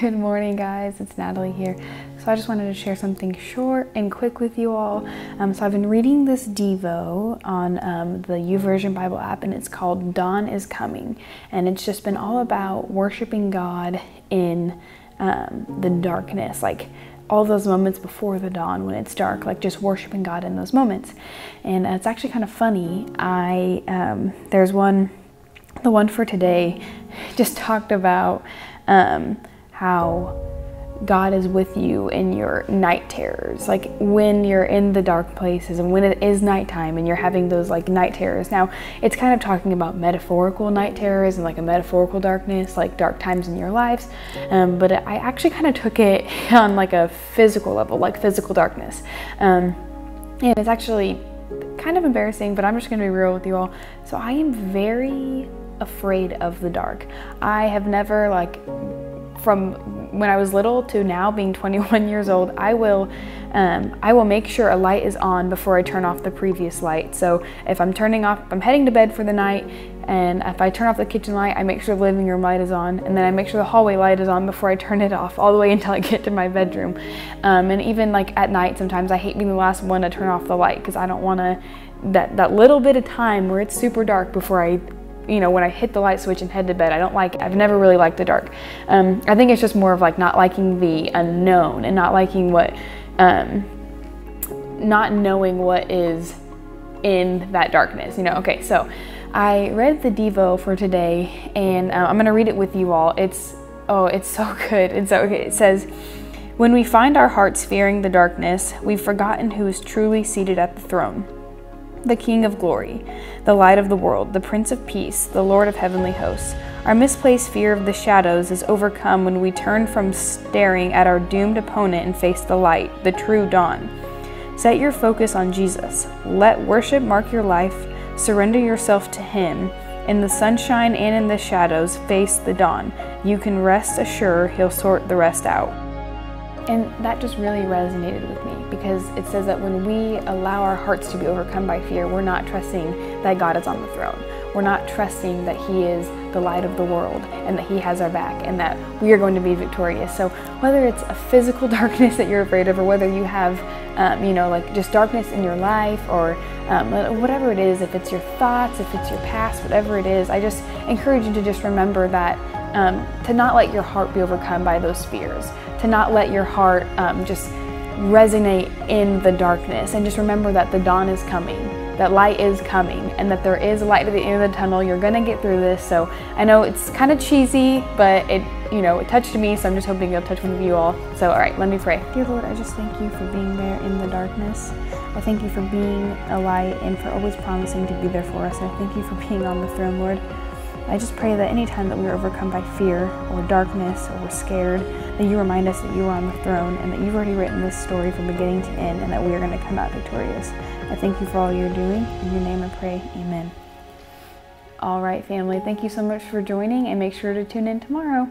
Good morning, guys. It's Natalie here. So, I just wanted to share something short and quick with you all. Um, so, I've been reading this Devo on um, the YouVersion Bible app, and it's called Dawn is Coming. And it's just been all about worshiping God in um, the darkness, like all those moments before the dawn when it's dark, like just worshiping God in those moments. And it's actually kind of funny. I um, there's one, the one for today, just talked about um, how God is with you in your night terrors, like when you're in the dark places and when it is nighttime and you're having those like night terrors. Now, it's kind of talking about metaphorical night terrors and like a metaphorical darkness, like dark times in your lives. Um, but I actually kind of took it on like a physical level, like physical darkness. Um, and it's actually kind of embarrassing, but I'm just gonna be real with you all. So I am very afraid of the dark. I have never like from when I was little to now being 21 years old, I will um, I will make sure a light is on before I turn off the previous light. So if I'm turning off, I'm heading to bed for the night, and if I turn off the kitchen light, I make sure the living room light is on, and then I make sure the hallway light is on before I turn it off, all the way until I get to my bedroom. Um, and even like at night, sometimes I hate being the last one to turn off the light because I don't want to that that little bit of time where it's super dark before I you know, when I hit the light switch and head to bed. I don't like, I've never really liked the dark. Um, I think it's just more of like not liking the unknown and not liking what, um, not knowing what is in that darkness, you know. Okay, so I read the Devo for today and uh, I'm gonna read it with you all. It's, oh, it's so good. And so, okay, it says, when we find our hearts fearing the darkness, we've forgotten who is truly seated at the throne the King of glory, the light of the world, the Prince of peace, the Lord of heavenly hosts. Our misplaced fear of the shadows is overcome when we turn from staring at our doomed opponent and face the light, the true dawn. Set your focus on Jesus. Let worship mark your life. Surrender yourself to Him. In the sunshine and in the shadows, face the dawn. You can rest assured He'll sort the rest out. And that just really resonated with me because it says that when we allow our hearts to be overcome by fear, we're not trusting that God is on the throne. We're not trusting that He is the light of the world and that He has our back and that we are going to be victorious. So, whether it's a physical darkness that you're afraid of, or whether you have, um, you know, like just darkness in your life, or um, whatever it is, if it's your thoughts, if it's your past, whatever it is, I just encourage you to just remember that um, to not let your heart be overcome by those fears, to not let your heart um, just resonate in the darkness, and just remember that the dawn is coming, that light is coming, and that there is light at the end of the tunnel. You're gonna get through this. So I know it's kind of cheesy, but it, you know, it touched me. So I'm just hoping it'll touch one of you all. So all right, let me pray. Dear Lord, I just thank you for being there in the darkness. I thank you for being a light and for always promising to be there for us. I thank you for being on the throne, Lord. I just pray that anytime that we are overcome by fear or darkness or we're scared, that you remind us that you are on the throne and that you've already written this story from beginning to end and that we are going to come out victorious. I thank you for all you're doing. In your name I pray, amen. All right, family, thank you so much for joining and make sure to tune in tomorrow.